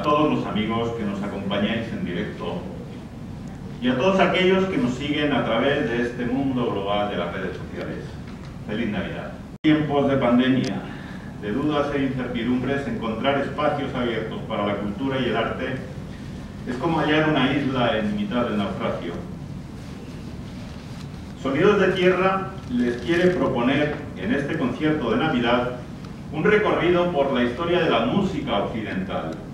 a todos los amigos que nos acompañáis en directo y a todos aquellos que nos siguen a través de este mundo global de las redes sociales. Feliz Navidad. Tiempos de pandemia, de dudas e incertidumbres, encontrar espacios abiertos para la cultura y el arte es como hallar una isla en mitad del naufragio. Sonidos de Tierra les quiere proponer en este concierto de Navidad un recorrido por la historia de la música occidental.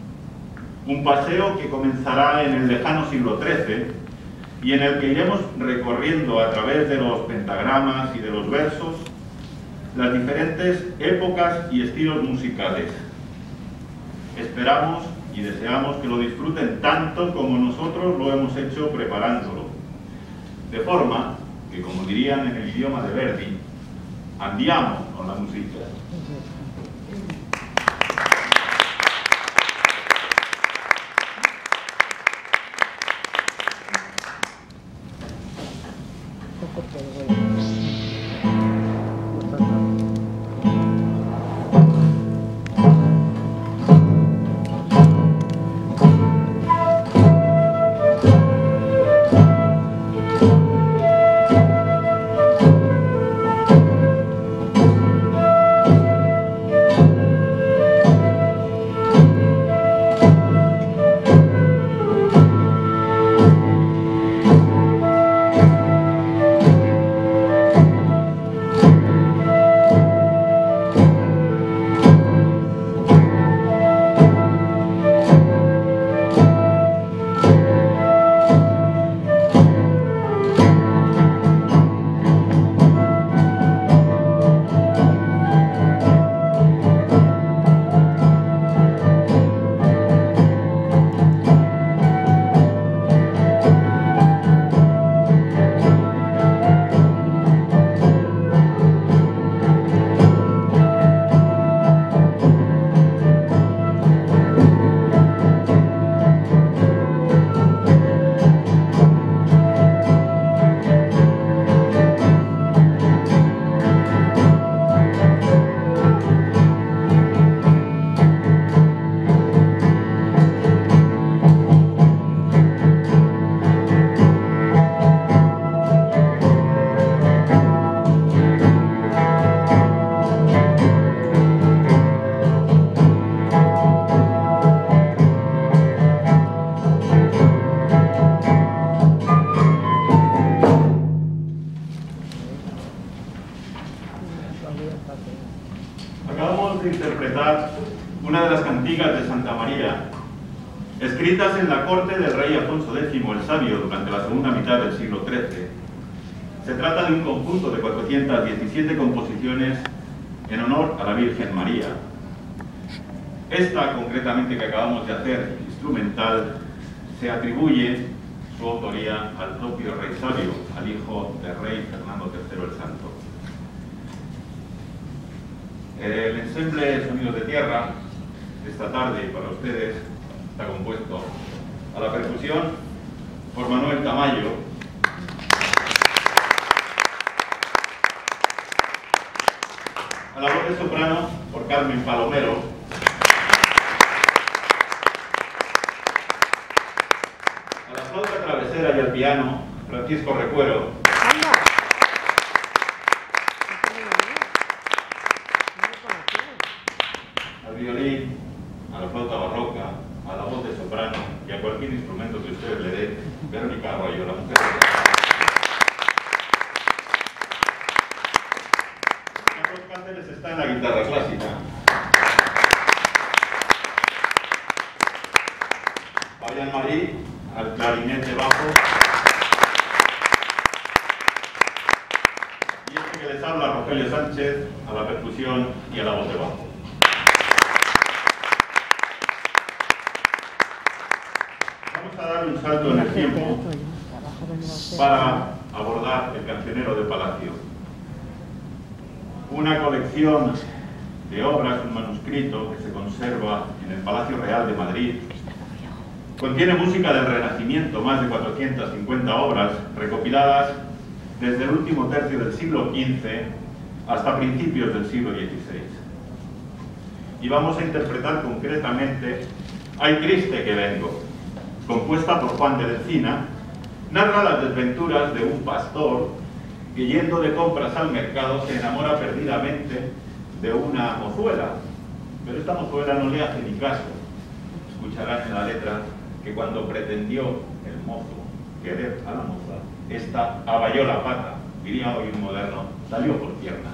Un paseo que comenzará en el lejano siglo XIII y en el que iremos recorriendo a través de los pentagramas y de los versos las diferentes épocas y estilos musicales. Esperamos y deseamos que lo disfruten tanto como nosotros lo hemos hecho preparándolo. De forma que, como dirían en el idioma de Verdi, andiamo con la música. Durante la segunda mitad del siglo XIII. Se trata de un conjunto de 417 composiciones en honor a la Virgen María. Esta, concretamente, que acabamos de hacer, instrumental, se atribuye su autoría al propio rey sabio, al hijo del rey Fernando III el Santo. El ensemble Sonidos de Tierra esta tarde para ustedes está compuesto a la percusión por Manuel Tamayo, a la voz de soprano por Carmen Palomero, a la flauta travesera y al piano Francisco Recuero, al violín, a la flauta barroca, a la voz de soprano y a cualquier instrumento que ustedes le den, Verónica Arroyo, la mujer de... Cáceres está en la guitarra clásica. Fabián Marí, al clarinete bajo. Y este que les habla, Rogelio Sánchez, a la percusión y a la voz de bajo. Vamos a dar un salto en el tiempo para abordar el cancionero de Palacio. Una colección de obras, un manuscrito que se conserva en el Palacio Real de Madrid. Contiene música del Renacimiento, más de 450 obras recopiladas desde el último tercio del siglo XV hasta principios del siglo XVI. Y vamos a interpretar concretamente Ay triste que vengo, compuesta por Juan de Decina, narra las desventuras de un pastor que yendo de compras al mercado se enamora perdidamente de una mozuela, pero esta mozuela no le hace ni caso. Escucharán en la letra que cuando pretendió el mozo querer a la moza, esta aballó la pata, diría hoy un moderno, salió por piernas.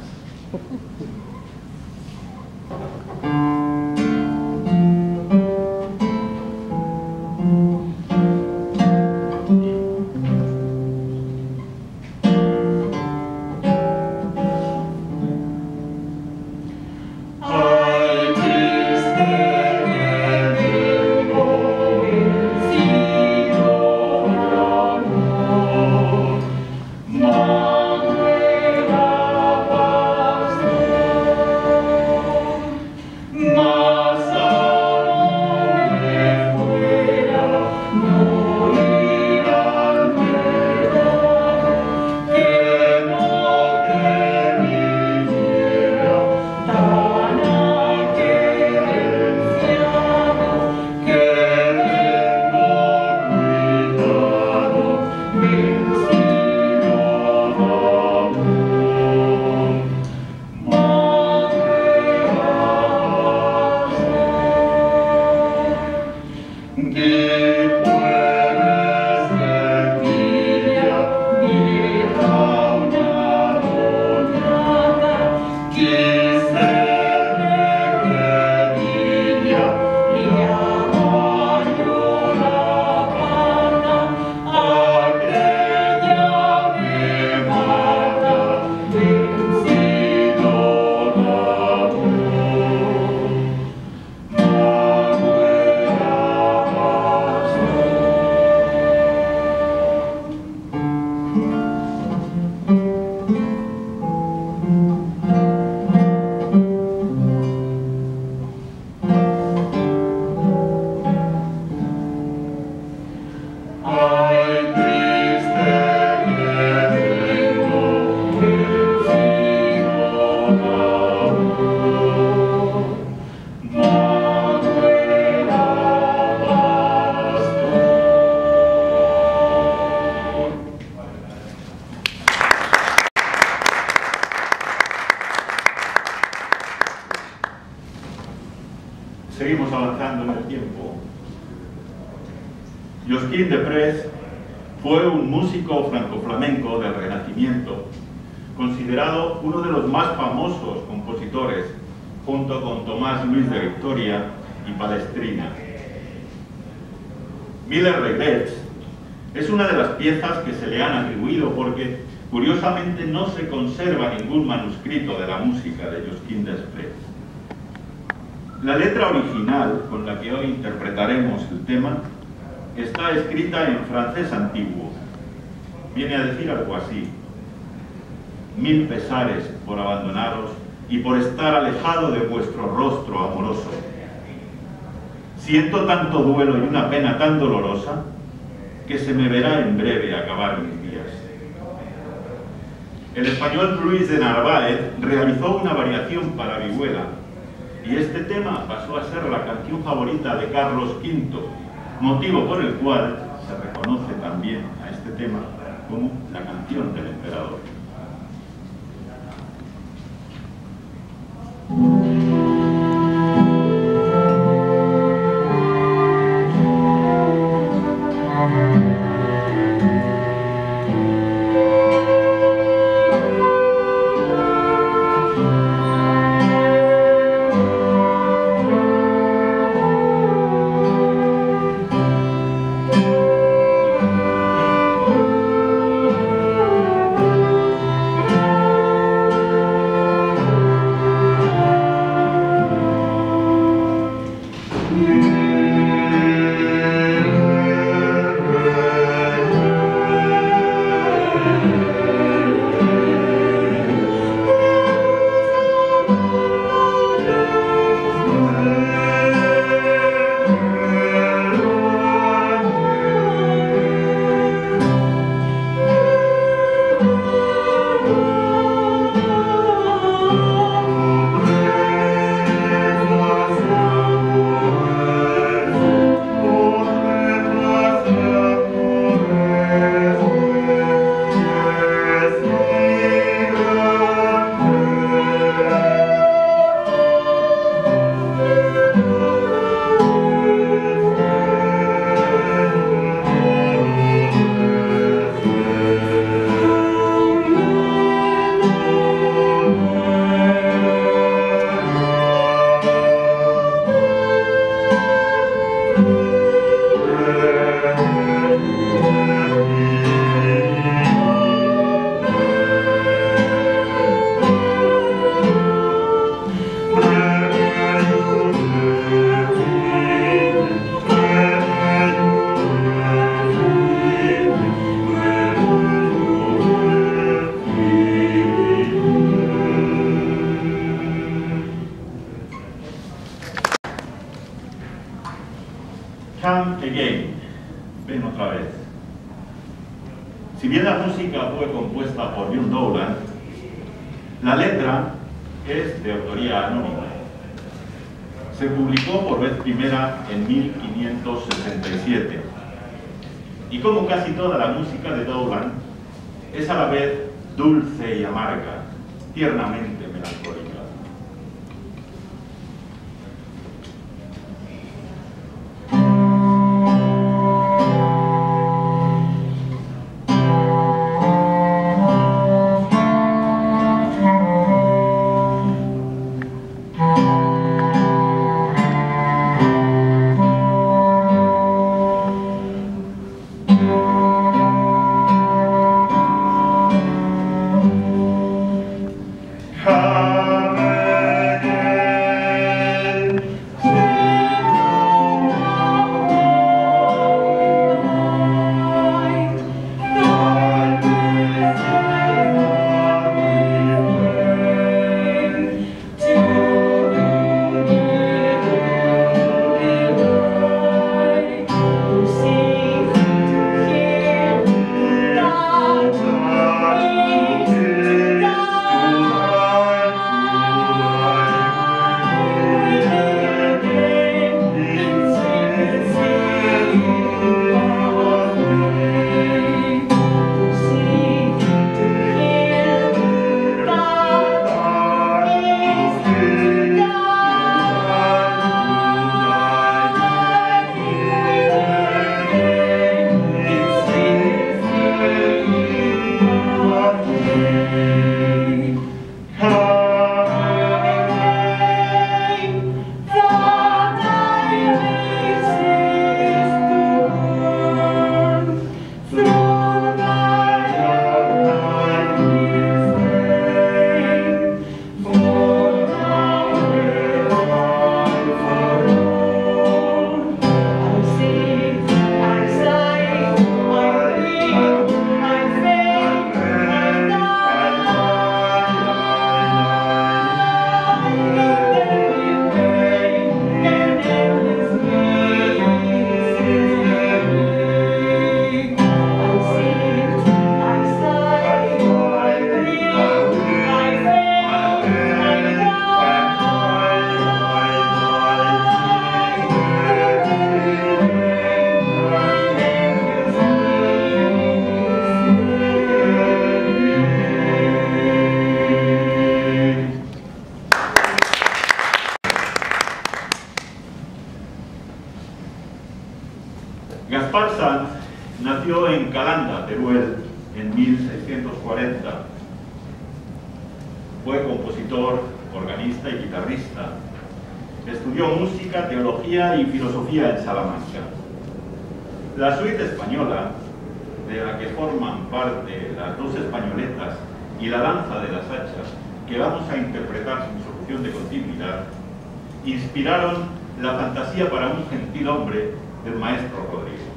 La letra original con la que hoy interpretaremos el tema está escrita en francés antiguo. Viene a decir algo así. Mil pesares por abandonaros y por estar alejado de vuestro rostro amoroso. Siento tanto duelo y una pena tan dolorosa que se me verá en breve acabar mis días. El español Luis de Narváez realizó una variación para vihuela y este tema pasó a ser la canción favorita de Carlos V, motivo por el cual se reconoce también a este tema como la canción del emperador. nombre del maestro Rodrigo.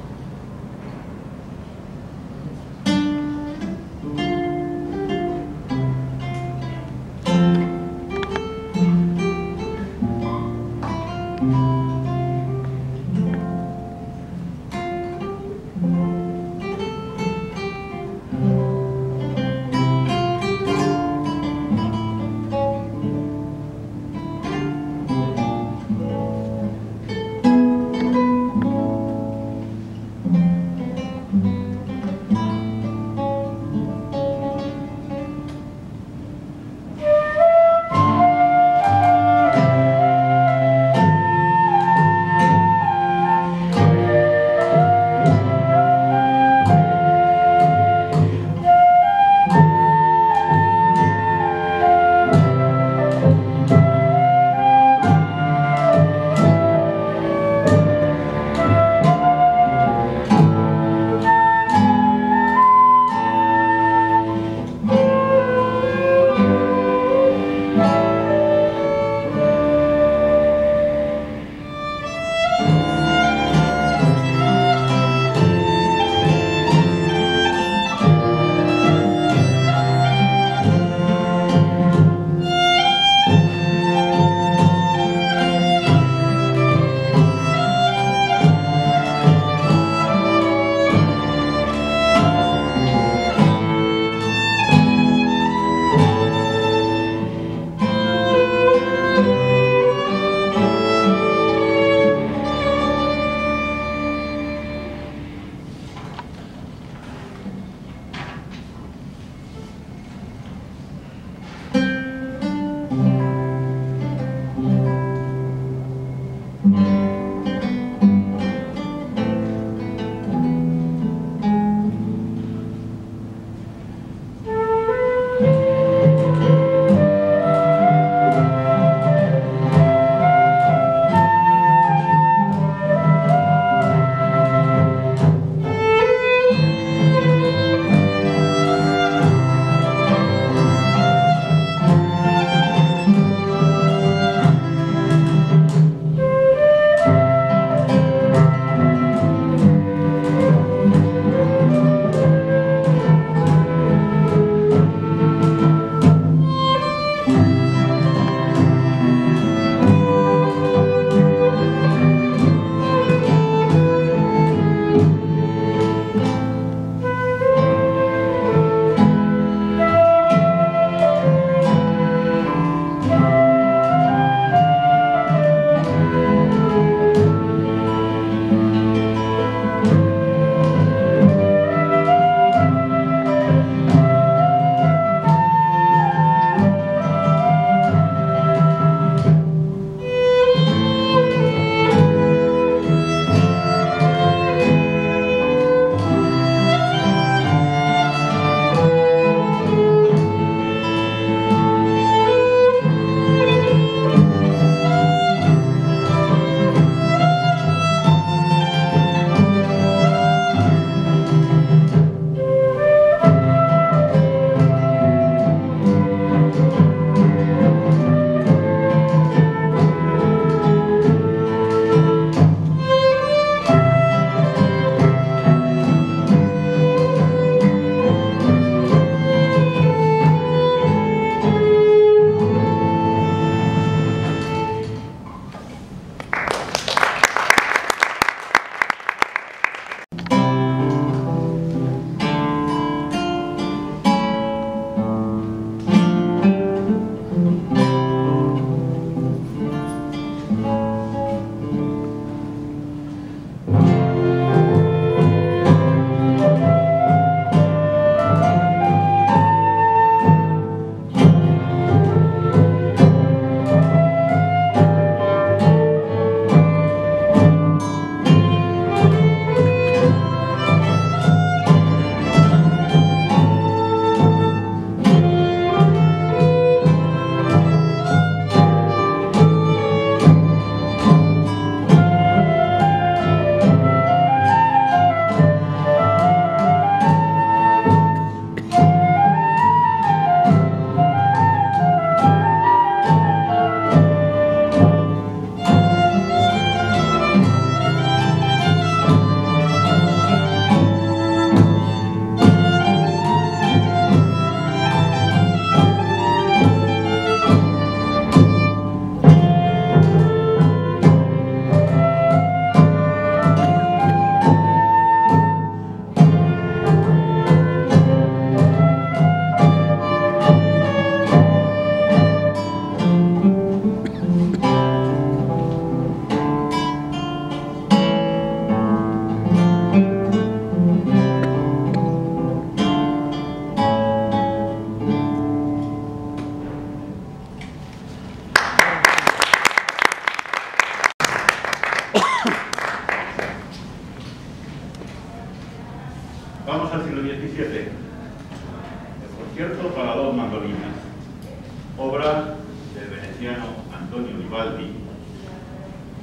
Antonio Vivaldi,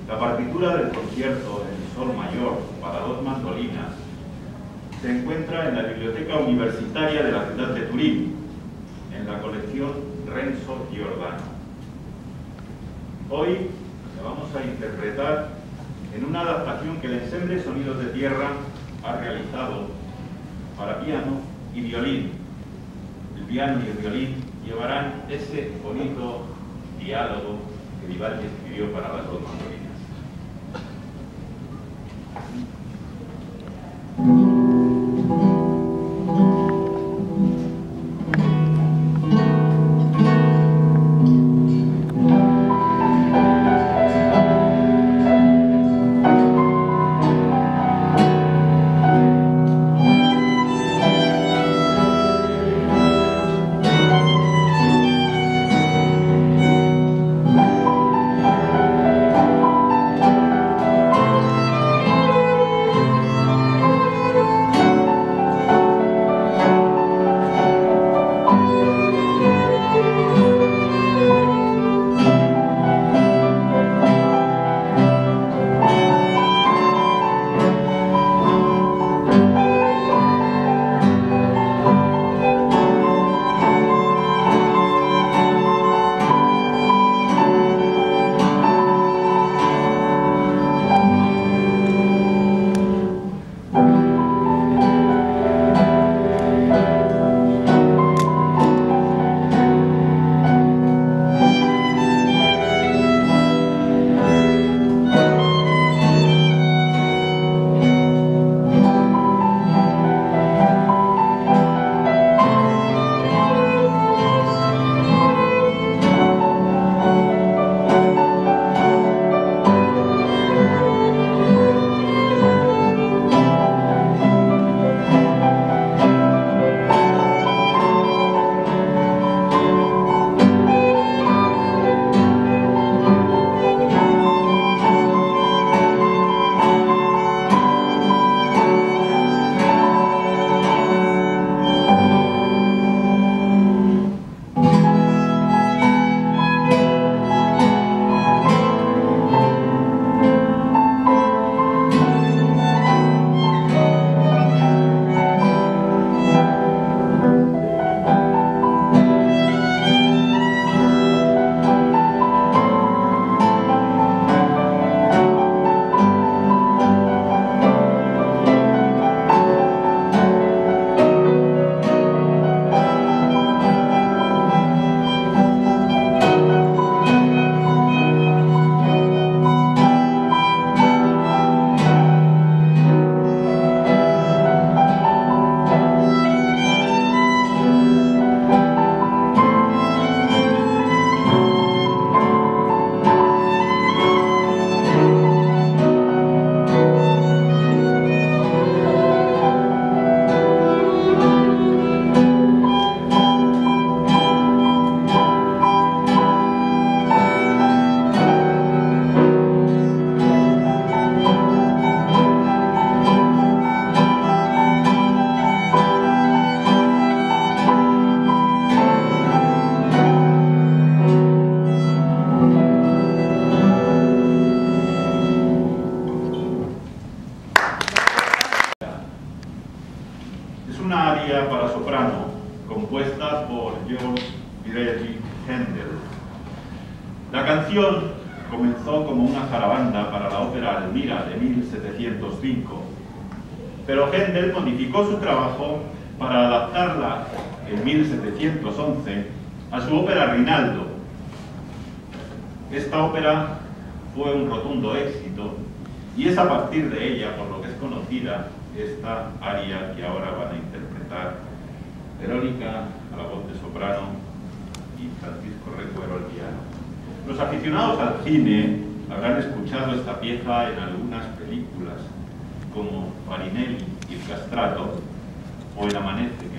la partitura del concierto en Sol Mayor para dos mandolinas se encuentra en la Biblioteca Universitaria de la Ciudad de Turín, en la colección Renzo Giordano. Hoy la vamos a interpretar en una adaptación que el ensemble Sonidos de Tierra ha realizado para piano y violín. El piano y el violín llevarán ese bonito diálogo que Vivaldi escribió para las dos mandolinas. A la voz de soprano y Francisco Recuero al piano. Los aficionados al cine habrán escuchado esta pieza en algunas películas como Farinelli y el Castrato o El Amanece,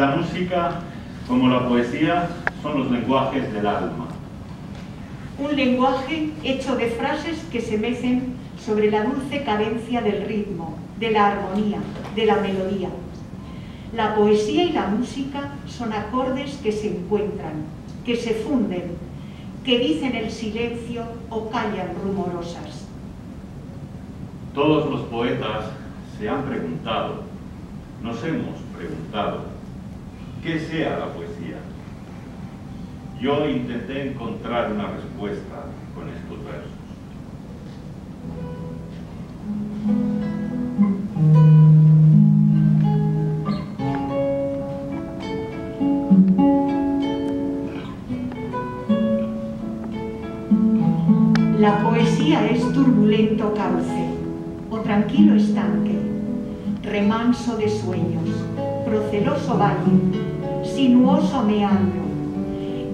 La música, como la poesía, son los lenguajes del alma. Un lenguaje hecho de frases que se mecen sobre la dulce cadencia del ritmo, de la armonía, de la melodía. La poesía y la música son acordes que se encuentran, que se funden, que dicen el silencio o callan rumorosas. Todos los poetas se han preguntado, nos hemos preguntado, ¿qué sea la poesía? Yo intenté encontrar una respuesta con estos versos. La poesía es turbulento cauce o tranquilo estanque, remanso de sueños, proceloso valle, sinuoso meandro,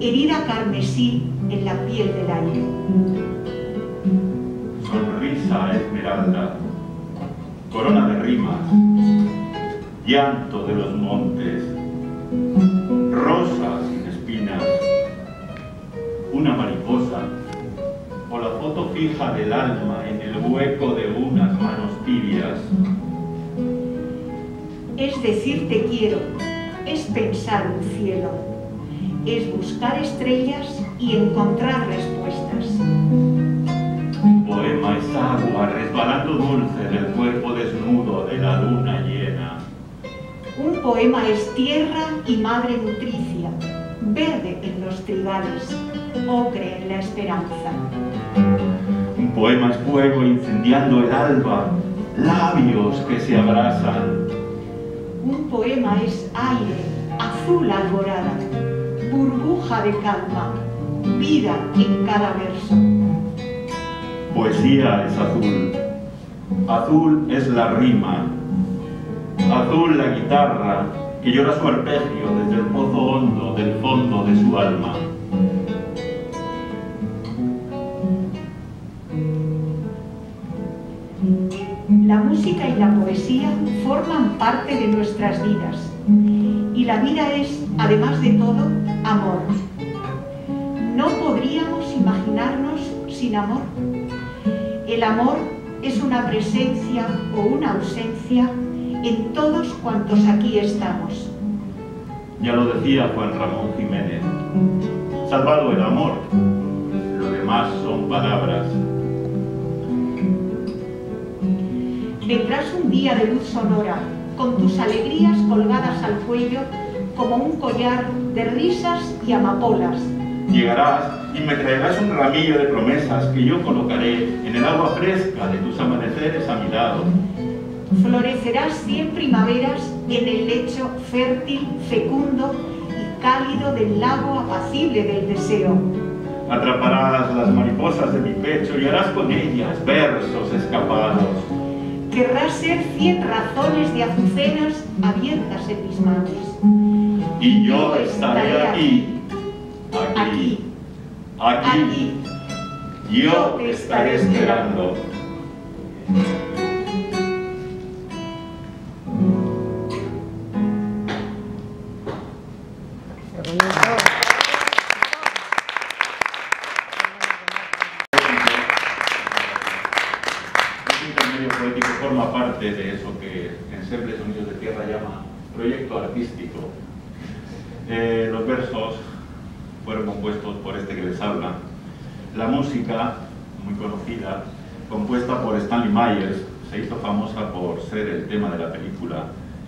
herida carmesí en la piel del aire. Sonrisa esmeralda, corona de rimas, llanto de los montes, rosas sin espinas, una mariposa o la foto fija del alma en el hueco de unas manos tibias. Es decir te quiero, es pensar un cielo, es buscar estrellas y encontrar respuestas. Un poema es agua resbalando dulce del cuerpo desnudo de la luna llena. Un poema es tierra y madre nutricia, verde en los trigales, ocre en la esperanza. Un poema es fuego incendiando el alba, labios que se abrasan. Un poema es aire, azul alborada, burbuja de calma, vida en cada verso. Poesía es azul, azul es la rima, azul la guitarra que llora su arpegio desde el pozo hondo del fondo de su alma. La música y la poesía forman parte de nuestras vidas y la vida es, además de todo, amor. No podríamos imaginarnos sin amor. El amor es una presencia o una ausencia en todos cuantos aquí estamos. Ya lo decía Juan Ramón Jiménez, salvado el amor, lo demás son palabras. Vendrás un día de luz sonora, con tus alegrías colgadas al cuello como un collar de risas y amapolas. Llegarás y me traerás un ramillo de promesas que yo colocaré en el agua fresca de tus amaneceres a mi lado. Florecerás cien primaveras en el lecho fértil, fecundo y cálido del lago apacible del deseo. Atraparás las mariposas de mi pecho y harás con ellas versos escapados. Querrás ser cien razones de azucenas abiertas en mis manos. Y yo estaré aquí, aquí, aquí. aquí. Yo te estaré esperando.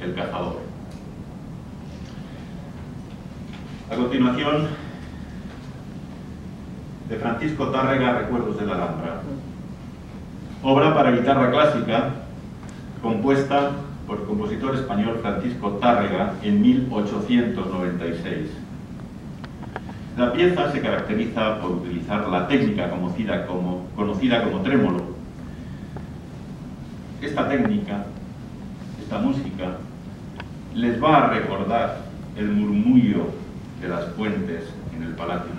El cazador. A continuación, de Francisco Tárrega, Recuerdos de la Alhambra. Obra para guitarra clásica, compuesta por el compositor español Francisco Tárrega en 1896. La pieza se caracteriza por utilizar la técnica conocida como, conocida como trémolo. Esta técnica, esta música, les va a recordar el murmullo de las fuentes en el Palacio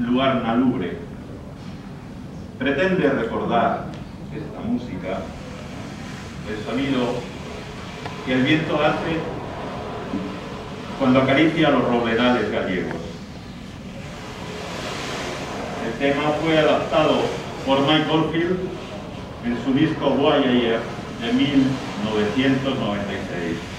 Luar Nalubre. Pretende recordar esta música, el sonido que el viento hace cuando acaricia los robledales gallegos. El tema fue adaptado por Mike Oldfield en su disco Voyager de 1996.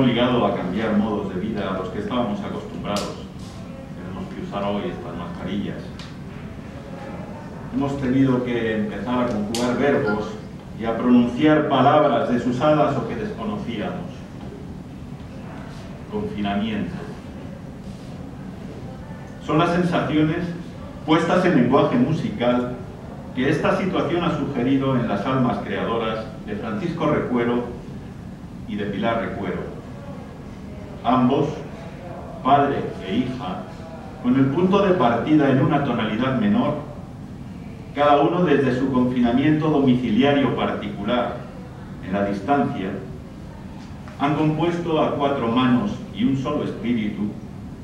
Obligado a cambiar modos de vida a los que estábamos acostumbrados. Tenemos que usar hoy estas mascarillas. Hemos tenido que empezar a conjugar verbos y a pronunciar palabras desusadas o que desconocíamos. Confinamiento. Son las sensaciones puestas en lenguaje musical que esta situación ha sugerido en las almas creadoras de Francisco Recuero y de Pilar Recuero. Ambos, padre e hija, con el punto de partida en una tonalidad menor, cada uno desde su confinamiento domiciliario particular, en la distancia, han compuesto a cuatro manos y un solo espíritu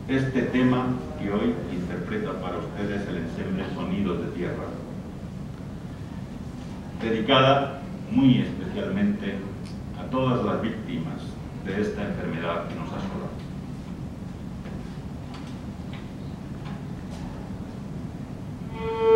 este tema que hoy interpreta para ustedes el ensemble Sonidos de Tierra, dedicada muy especialmente a todas las víctimas de esta enfermedad que nos asola. Mm.